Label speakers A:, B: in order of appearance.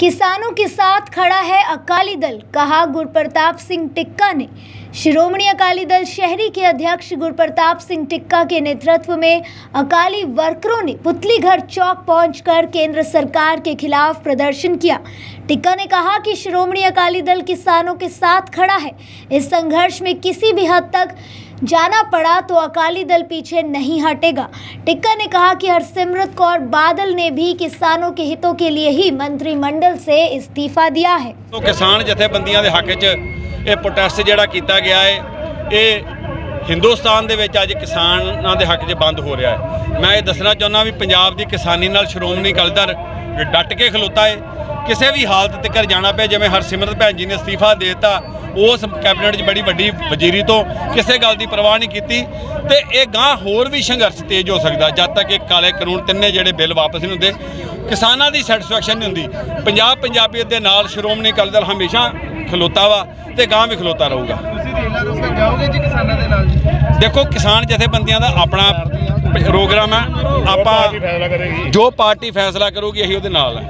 A: किसानों के साथ खड़ा है अकाली दल, कहा गुरप्रताप सिंह टिक्का ने। श्रोमणी अकाली दल शहरी के अध्यक्ष गुरप्रताप सिंह टिक्का के नेतृत्व में अकाली वर्करों ने पुतली घर चौक पहुंचकर केंद्र सरकार के खिलाफ प्रदर्शन किया। टिक्का ने कहा कि श्रोमणी अकाली दल किसानों के साथ खड़ा है इस संघर्ष में किसी भी हद तक जाना पड़ा तो अकाली दल पीछे नहीं हटेगा टिक्का ने कहा कि हरसिमरत कौर बादल ने भी किसानों के हितों के लिए ही मंत्रिमंडल से इस्तीफा दिया है
B: ਤੋਂ ਕਿਸਾਨ ਜਥੇਬੰਦੀਆਂ ਦੇ ਹੱਕ 'ਚ ਇਹ ਪ੍ਰੋਟੈਸਟ ਜਿਹੜਾ ਕੀਤਾ ਗਿਆ ਹੈ ਇਹ ਹਿੰਦੁਸਤਾਨ ਦੇ ਵਿੱਚ ਅੱਜ ਕਿਸਾਨਾਂ ਦੇ ਹੱਕ 'ਚ ਬੰਦ ਹੋ ਰਿਹਾ ਹੈ ਮੈਂ ਇਹ ਦੱਸਣਾ ਚਾਹੁੰਦਾ ਵੀ ਪੰਜਾਬ ਦੀ ਕਿਸਾਨੀ ਨਾਲ ਸ਼੍ਰੋਮਣੀ ਅਕਾਲੀ ਦਲ ਡਟ ਕੇ ਖਲੋਤਾ ਹੈ ਕਿਸੇ ਵੀ ਹਾਲਤ ਤੱਕ ਜਾਣਾ ਪਿਆ ਜਿਵੇਂ ਹਰਸਿਮਰਤ ਭੈਣ ਜੀ ਨੇ ਅਸਤੀਫਾ ਦੇ ਦਿੱਤਾ ਉਸ ਕੈਬਨਿਟ 'ਚ ਬੜੀ ਵੱਡੀ ਵਜ਼ੀਰੀ ਤੋਂ ਕਿਸੇ ਗੱਲ ਦੀ ਪਰਵਾਹ ਨਹੀਂ ਕੀਤੀ ਤੇ ਇਹ ਗਾਂ ਹੋਰ ਵੀ ਸੰਘਰਸ਼ ਤੇਜ਼ ਹੋ ਸਕਦਾ ਜਦ ਤੱਕ ਇਹ ਕਾਲੇ ਕਾਨੂੰਨ ਤਿੰਨੇ ਜਿਹੜੇ ਬਿੱਲ ਵਾਪਸ ਨਹੀਂ ਹੁੰਦੇ ਕਿਸਾਨਾਂ ਦੀ ਸੈਟੀਸਫੈਕਸ਼ਨ ਨਹੀਂ ਹੁੰਦੀ। ਪੰਜਾਬ ਪੰਜਾਬੀਅਤ ਦੇ ਨਾਲ ਸ਼੍ਰੋਮਣੀ ਅਕਾਲੀ ਦਲ ਹਮੇਸ਼ਾ ਖਲੋਤਾ ਵਾ ਤੇ ਗਾਂ ਵੀ ਖਲੋਤਾ ਰਹੂਗਾ।
C: ਤੁਸੀਂ ਰੇਲਾਂ ਰੋਕਣ ਜਾਓਗੇ ਜੀ ਕਿਸਾਨਾਂ ਦੇ ਨਾਲ? ਜੀ
B: ਦੇਖੋ ਕਿਸਾਨ ਜਥੇਬੰਦੀਆਂ ਦਾ ਆਪਣਾ ਪ੍ਰੋਗਰਾਮ ਹੈ ਆਪਾਂ ਜੋ ਪਾਰਟੀ ਫੈਸਲਾ ਕਰੂਗੀ ਅਸੀਂ ਉਹਦੇ ਨਾਲ ਹੈ।